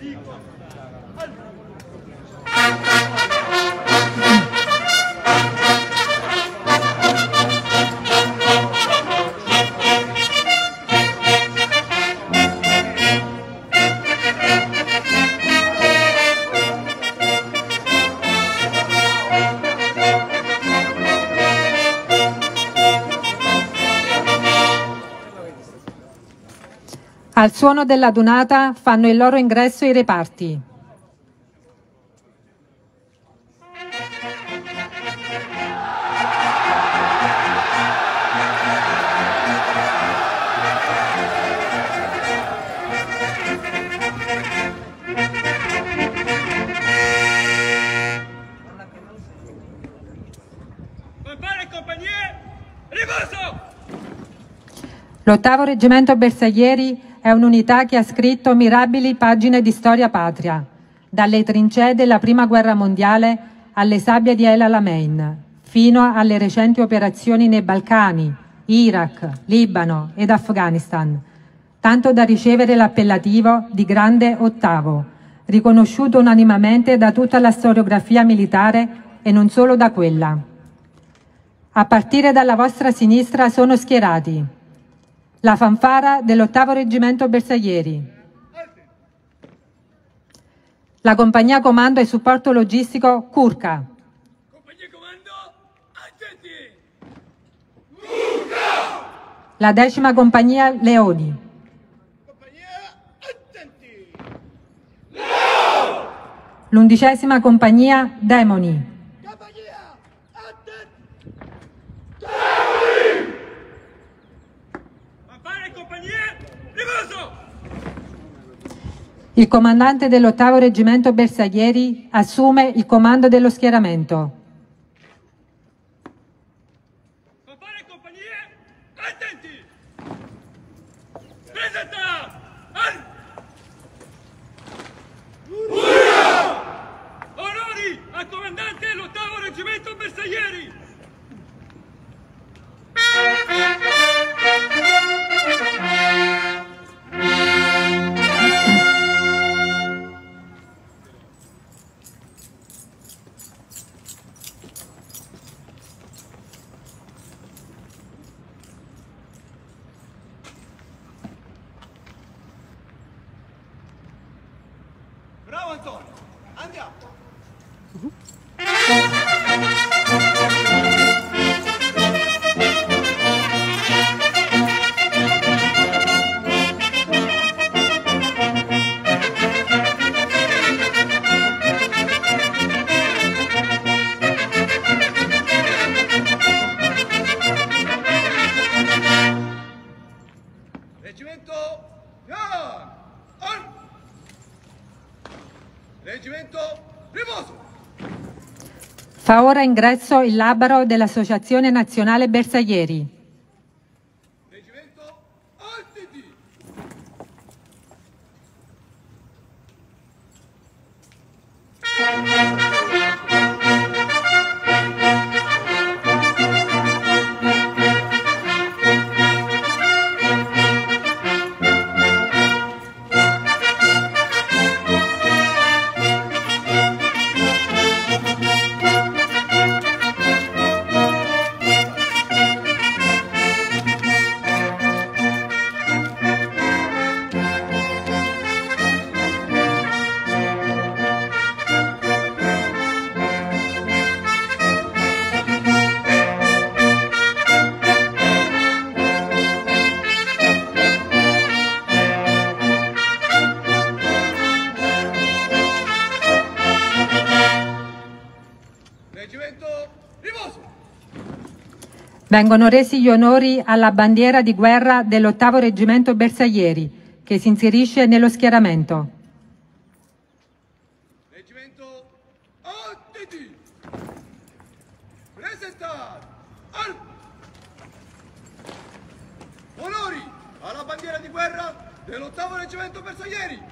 فيك ألف Al suono della dunata fanno il loro ingresso i reparti. L'ottavo reggimento bersaglieri è un'unità che ha scritto mirabili pagine di storia patria, dalle trincee della Prima Guerra Mondiale alle sabbie di El Alamein, fino alle recenti operazioni nei Balcani, Iraq, Libano ed Afghanistan, tanto da ricevere l'appellativo di Grande Ottavo, riconosciuto unanimamente da tutta la storiografia militare e non solo da quella. A partire dalla vostra sinistra sono schierati la fanfara dell'ottavo reggimento bersaglieri, la compagnia comando e supporto logistico Curca, compagnia comando, Curca! la decima compagnia Leoni, l'undicesima compagnia Demoni, Il comandante dell'ottavo reggimento Bersaglieri assume il comando dello schieramento. Fa ora ingresso il labaro dell'Associazione Nazionale Bersaglieri. Vengono resi gli onori alla bandiera di guerra dell'ottavo reggimento Bersaglieri, che si inserisce nello schieramento. Reggimento ATT! Presentare! Al! Onori alla bandiera di guerra dell'ottavo reggimento Bersaglieri!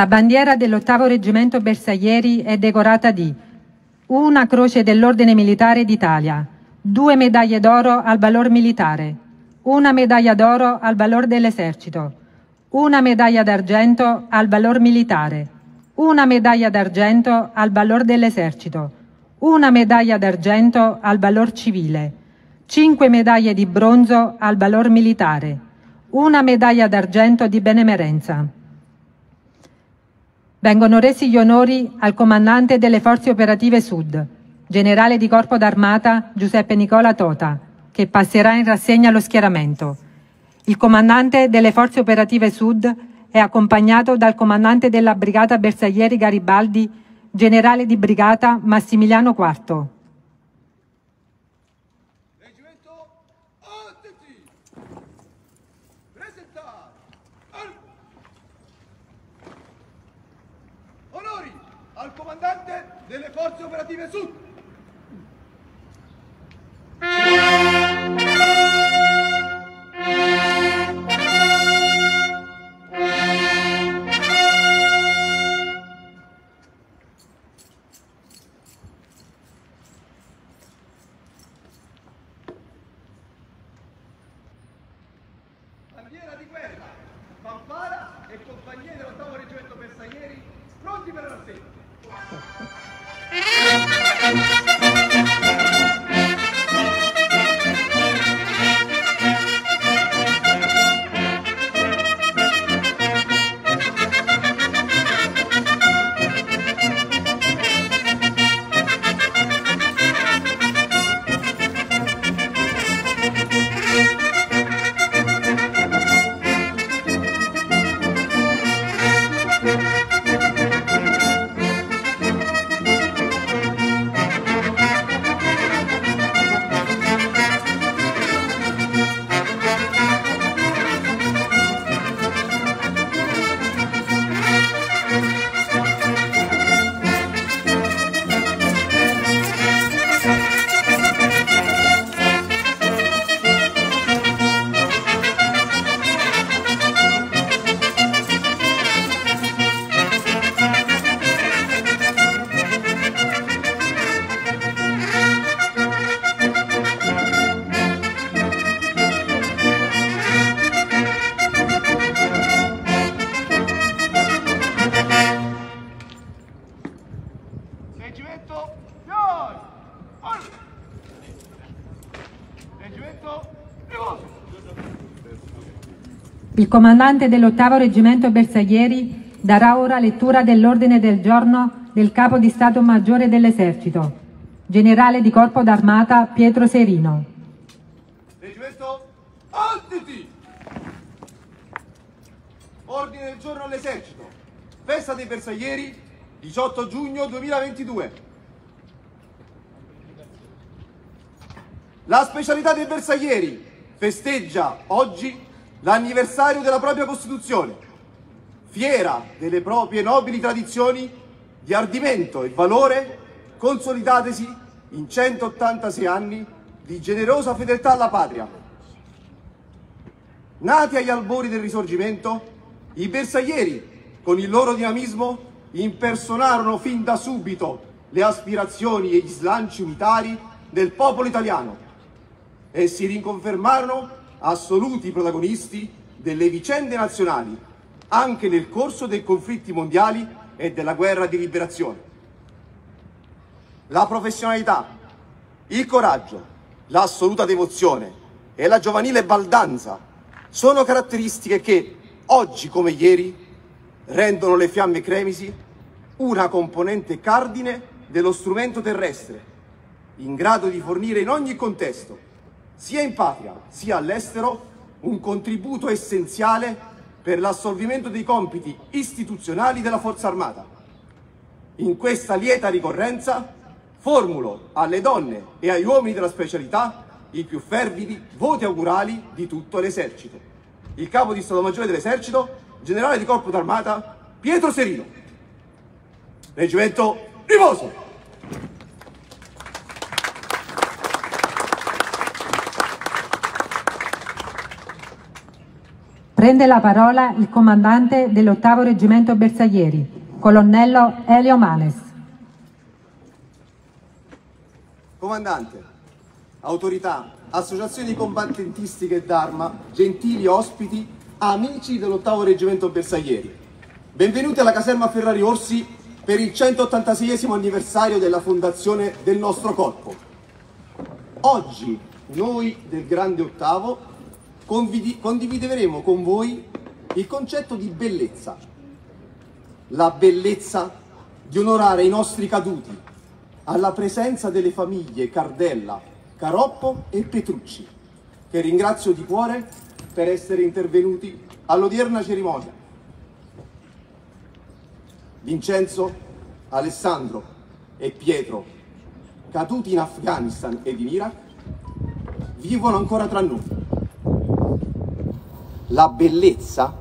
La bandiera dell'ottavo reggimento Bersaglieri è decorata di una croce dell'Ordine Militare d'Italia, due medaglie d'oro al valor militare, una medaglia d'oro al valor dell'esercito, una medaglia d'argento al valor militare, una medaglia d'argento al valor dell'esercito, una medaglia d'argento al valor civile, cinque medaglie di bronzo al valor militare, una medaglia d'argento di benemerenza. Vengono resi gli onori al comandante delle Forze Operative Sud, generale di Corpo d'Armata Giuseppe Nicola Tota, che passerà in rassegna lo schieramento. Il comandante delle Forze Operative Sud è accompagnato dal comandante della Brigata Bersaglieri Garibaldi, generale di brigata Massimiliano IV. Reggimento Attenti. Presentare. Al- Onori al comandante delle forze comandante dell'ottavo reggimento Bersaglieri darà ora lettura dell'ordine del giorno del capo di Stato Maggiore dell'Esercito, generale di Corpo d'Armata Pietro Serino. Reggimento Altiti. Ordine del giorno all'esercito. Festa dei Bersaglieri, 18 giugno 2022. La specialità dei Bersaglieri festeggia oggi l'anniversario della propria Costituzione, fiera delle proprie nobili tradizioni di ardimento e valore consolidatesi in 186 anni di generosa fedeltà alla patria. Nati agli albori del risorgimento, i bersaglieri, con il loro dinamismo, impersonarono fin da subito le aspirazioni e gli slanci unitari del popolo italiano e si riconfermarono assoluti protagonisti delle vicende nazionali, anche nel corso dei conflitti mondiali e della guerra di liberazione. La professionalità, il coraggio, l'assoluta devozione e la giovanile baldanza sono caratteristiche che, oggi come ieri, rendono le fiamme cremisi una componente cardine dello strumento terrestre, in grado di fornire in ogni contesto, sia in patria sia all'estero, un contributo essenziale per l'assolvimento dei compiti istituzionali della Forza Armata. In questa lieta ricorrenza formulo alle donne e agli uomini della specialità i più fervidi voti augurali di tutto l'esercito. Il capo di Stato Maggiore dell'Esercito, generale di Corpo d'Armata, Pietro Serino. Reggimento Riposo! Prende la parola il comandante dell'ottavo reggimento Bersaglieri, colonnello Elio Manes. Comandante, autorità, associazioni combattentistiche d'arma, gentili ospiti, amici dell'ottavo reggimento Bersaglieri. Benvenuti alla caserma Ferrari Orsi per il 186 anniversario della fondazione del nostro corpo. Oggi noi del Grande Ottavo condivideremo con voi il concetto di bellezza, la bellezza di onorare i nostri caduti alla presenza delle famiglie Cardella, Caroppo e Petrucci, che ringrazio di cuore per essere intervenuti all'odierna cerimonia. Vincenzo, Alessandro e Pietro, caduti in Afghanistan ed in Iraq, vivono ancora tra noi la bellezza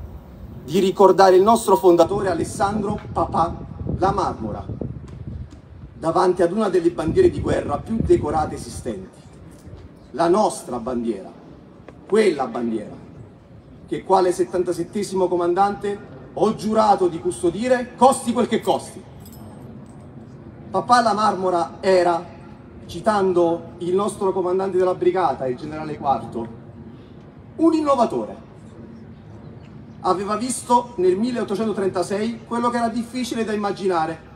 di ricordare il nostro fondatore Alessandro Papà La Marmora davanti ad una delle bandiere di guerra più decorate esistenti. La nostra bandiera, quella bandiera, che quale 77 comandante ho giurato di custodire, costi quel che costi. Papà La Marmora era, citando il nostro comandante della brigata, il generale Quarto, un innovatore aveva visto nel 1836 quello che era difficile da immaginare,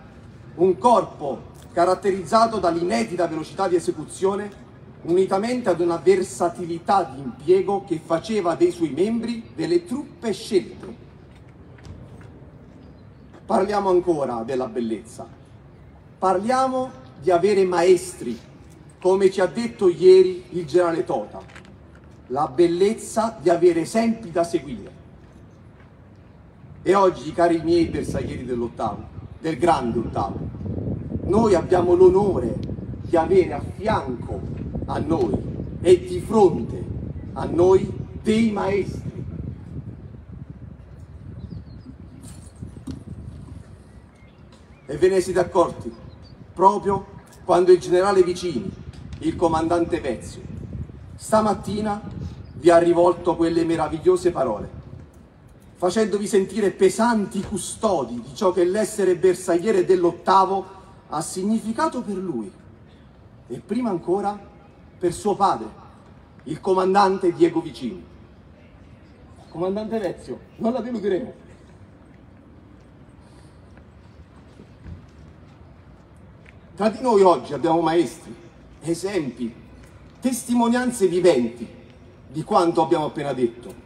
un corpo caratterizzato dall'inedita velocità di esecuzione unitamente ad una versatilità di impiego che faceva dei suoi membri delle truppe scelte. Parliamo ancora della bellezza, parliamo di avere maestri, come ci ha detto ieri il generale Tota, la bellezza di avere esempi da seguire e oggi, cari miei bersaglieri dell'ottavo, del grande ottavo, noi abbiamo l'onore di avere a fianco a noi e di fronte a noi dei maestri. E ve ne siete accorti proprio quando il generale Vicini, il comandante Pezio, stamattina vi ha rivolto quelle meravigliose parole facendovi sentire pesanti custodi di ciò che l'essere bersagliere dell'ottavo ha significato per lui e prima ancora per suo padre, il comandante Diego Vicini. Comandante Vezio, non la deluderemo. Tra di noi oggi abbiamo maestri, esempi, testimonianze viventi di quanto abbiamo appena detto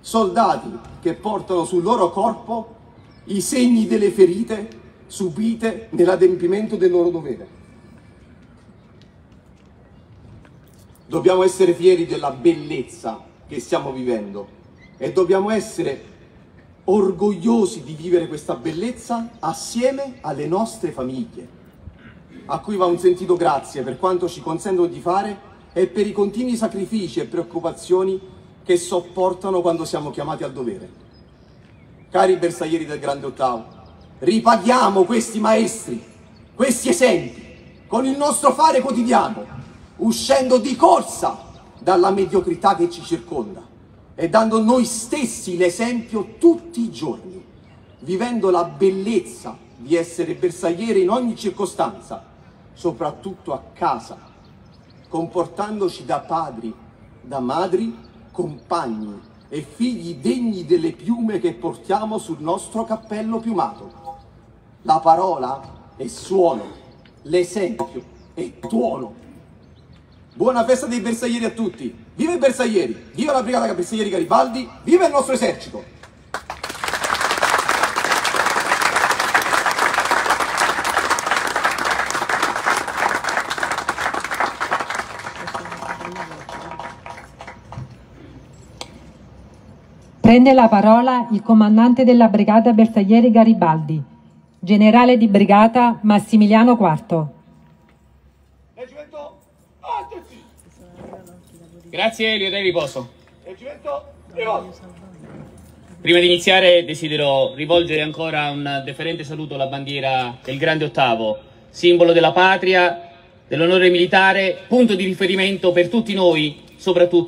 soldati che portano sul loro corpo i segni delle ferite subite nell'adempimento del loro dovere. Dobbiamo essere fieri della bellezza che stiamo vivendo e dobbiamo essere orgogliosi di vivere questa bellezza assieme alle nostre famiglie, a cui va un sentito grazie per quanto ci consentono di fare e per i continui sacrifici e preoccupazioni che sopportano quando siamo chiamati al dovere. Cari bersaglieri del Grande Ottavo, ripaghiamo questi maestri, questi esempi, con il nostro fare quotidiano, uscendo di corsa dalla mediocrità che ci circonda e dando noi stessi l'esempio tutti i giorni, vivendo la bellezza di essere bersaglieri in ogni circostanza, soprattutto a casa, comportandoci da padri, da madri compagni e figli degni delle piume che portiamo sul nostro cappello piumato. La parola è suono, l'esempio è tuono. Buona festa dei bersaglieri a tutti! Viva i bersaglieri! Viva la brigata bersaglieri Garibaldi! Viva il nostro esercito! Prende la parola il comandante della brigata Bersaglieri Garibaldi, generale di brigata Massimiliano IV. Reggimento, Grazie Elio, dai riposo. Reggimento, Prima di iniziare desidero rivolgere ancora un deferente saluto alla bandiera del Grande Ottavo, simbolo della patria, dell'onore militare, punto di riferimento per tutti noi, soprattutto